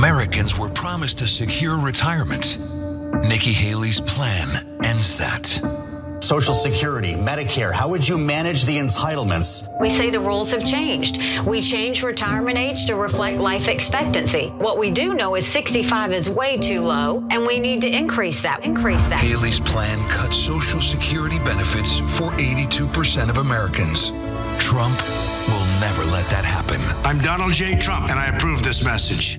Americans were promised a secure retirement. Nikki Haley's plan ends that. Social Security, Medicare, how would you manage the entitlements? We say the rules have changed. We changed retirement age to reflect life expectancy. What we do know is 65 is way too low, and we need to increase that. Increase that. Haley's plan cuts Social Security benefits for 82% of Americans. Trump will never let that happen. I'm Donald J. Trump, and I approve this message.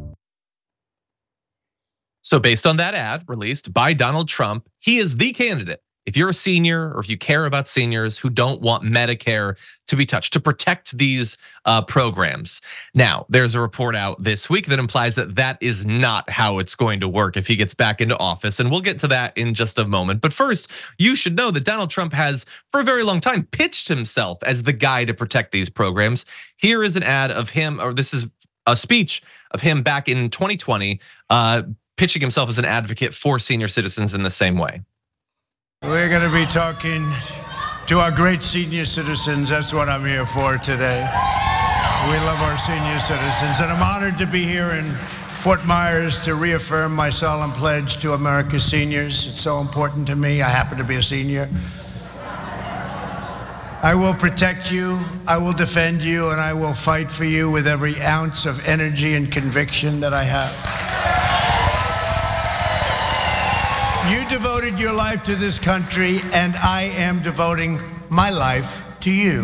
So, based on that ad released by Donald Trump, he is the candidate if you're a senior or if you care about seniors who don't want Medicare to be touched, to protect these uh, programs. Now, there's a report out this week that implies that that is not how it's going to work if he gets back into office. And we'll get to that in just a moment. But first, you should know that Donald Trump has, for a very long time, pitched himself as the guy to protect these programs. Here is an ad of him, or this is a speech of him back in 2020, uh, pitching himself as an advocate for senior citizens in the same way. We're going to be talking to our great senior citizens. That's what I'm here for today. We love our senior citizens, and I'm honored to be here in Fort Myers to reaffirm my solemn pledge to America's seniors. It's so important to me. I happen to be a senior. I will protect you, I will defend you, and I will fight for you with every ounce of energy and conviction that I have. You devoted your life to this country, and I am devoting my life to you.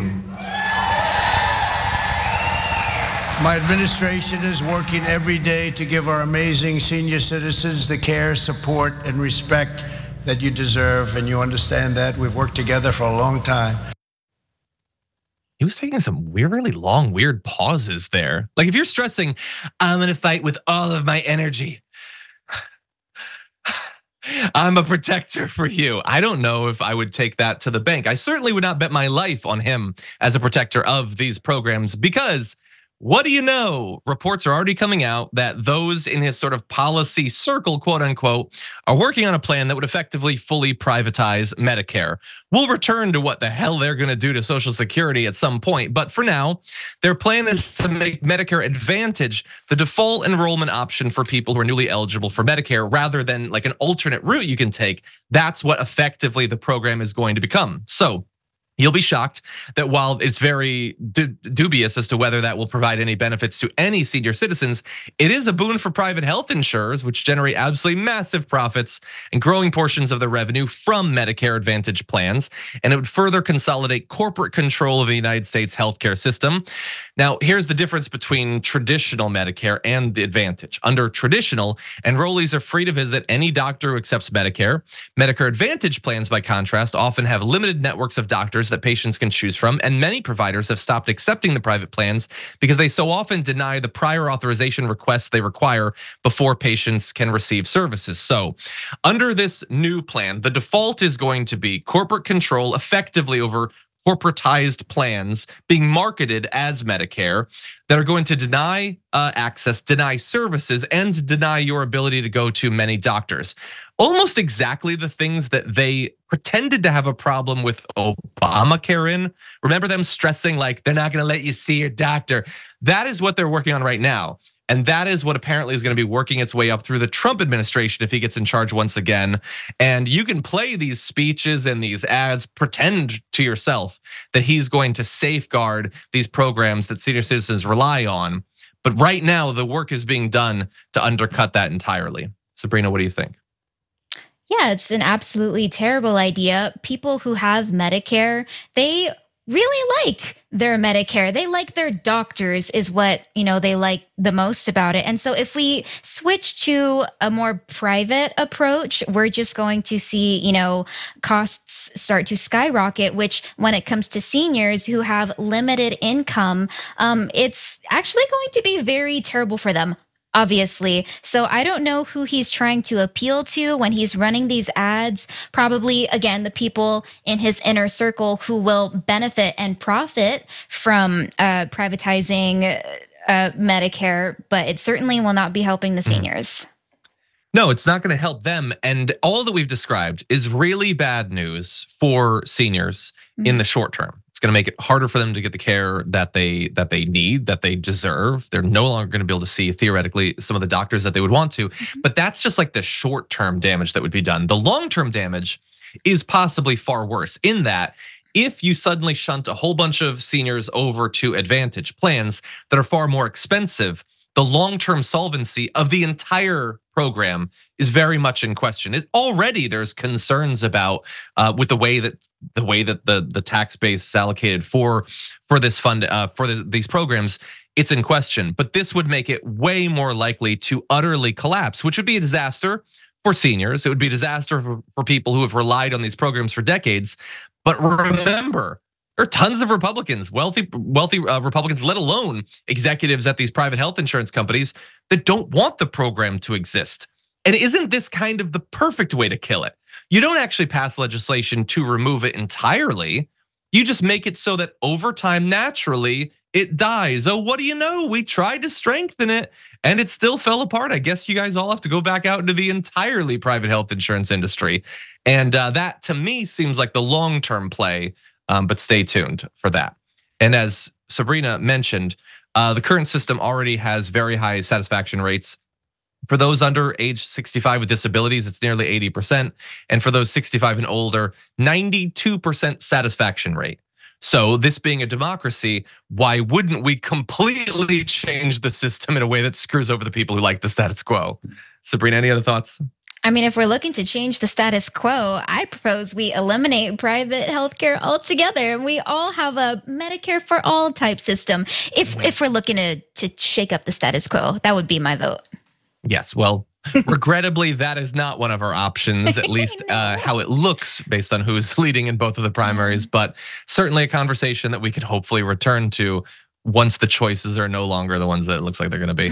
My administration is working every day to give our amazing senior citizens the care, support, and respect that you deserve, and you understand that. We've worked together for a long time. He was taking some weirdly long, weird pauses there. Like if you're stressing, I'm gonna fight with all of my energy. I'm a protector for you. I don't know if I would take that to the bank. I certainly would not bet my life on him as a protector of these programs because what do you know? Reports are already coming out that those in his sort of policy circle, quote unquote, are working on a plan that would effectively fully privatize Medicare. We'll return to what the hell they're going to do to Social Security at some point. But for now, their plan is to make Medicare Advantage the default enrollment option for people who are newly eligible for Medicare rather than like an alternate route you can take. That's what effectively the program is going to become. So, You'll be shocked that while it's very dubious as to whether that will provide any benefits to any senior citizens, it is a boon for private health insurers, which generate absolutely massive profits and growing portions of the revenue from Medicare Advantage plans. And it would further consolidate corporate control of the United States healthcare system. Now, here's the difference between traditional Medicare and the Advantage. Under traditional, enrollees are free to visit any doctor who accepts Medicare. Medicare Advantage plans, by contrast, often have limited networks of doctors that patients can choose from, and many providers have stopped accepting the private plans because they so often deny the prior authorization requests they require before patients can receive services. So, under this new plan, the default is going to be corporate control effectively over corporatized plans being marketed as Medicare that are going to deny uh, access, deny services, and deny your ability to go to many doctors. Almost exactly the things that they pretended to have a problem with Obamacare in. Remember them stressing like they're not going to let you see your doctor. That is what they're working on right now. And that is what apparently is going to be working its way up through the Trump administration if he gets in charge once again. And you can play these speeches and these ads, pretend to yourself that he's going to safeguard these programs that senior citizens rely on. But right now, the work is being done to undercut that entirely. Sabrina, what do you think? Yeah, it's an absolutely terrible idea. People who have Medicare, they really like their Medicare. They like their doctors is what, you know, they like the most about it. And so if we switch to a more private approach, we're just going to see, you know, costs start to skyrocket, which when it comes to seniors who have limited income, um, it's actually going to be very terrible for them obviously. So I don't know who he's trying to appeal to when he's running these ads. Probably, again, the people in his inner circle who will benefit and profit from uh, privatizing uh, Medicare, but it certainly will not be helping the mm-hmm. seniors. No, it's not going to help them. And all that we've described is really bad news for seniors mm-hmm. in the short term. It's going to make it harder for them to get the care that they that they need, that they deserve. They're no longer going to be able to see theoretically some of the doctors that they would want to. Mm-hmm. But that's just like the short-term damage that would be done. The long-term damage is possibly far worse in that if you suddenly shunt a whole bunch of seniors over to advantage plans that are far more expensive, the long-term solvency of the entire program is very much in question. It, already there's concerns about uh, with the way that the way that the the tax base is allocated for for this fund uh, for the, these programs. It's in question, but this would make it way more likely to utterly collapse, which would be a disaster for seniors. It would be a disaster for, for people who have relied on these programs for decades. But remember, there are tons of Republicans, wealthy, wealthy uh, Republicans, let alone executives at these private health insurance companies that don't want the program to exist. And isn't this kind of the perfect way to kill it? You don't actually pass legislation to remove it entirely. You just make it so that over time, naturally, it dies. Oh, what do you know? We tried to strengthen it and it still fell apart. I guess you guys all have to go back out into the entirely private health insurance industry. And uh, that to me seems like the long term play um, but stay tuned for that. And as Sabrina mentioned, uh, the current system already has very high satisfaction rates. For those under age 65 with disabilities, it's nearly 80%. And for those 65 and older, 92% satisfaction rate. So, this being a democracy, why wouldn't we completely change the system in a way that screws over the people who like the status quo? Sabrina, any other thoughts? I mean, if we're looking to change the status quo, I propose we eliminate private healthcare altogether and we all have a Medicare for all type system. If if we're looking to to shake up the status quo, that would be my vote. Yes, well, regrettably, that is not one of our options, at least uh, how it looks based on who's leading in both of the primaries. Mm-hmm. But certainly a conversation that we could hopefully return to once the choices are no longer the ones that it looks like they're going to be.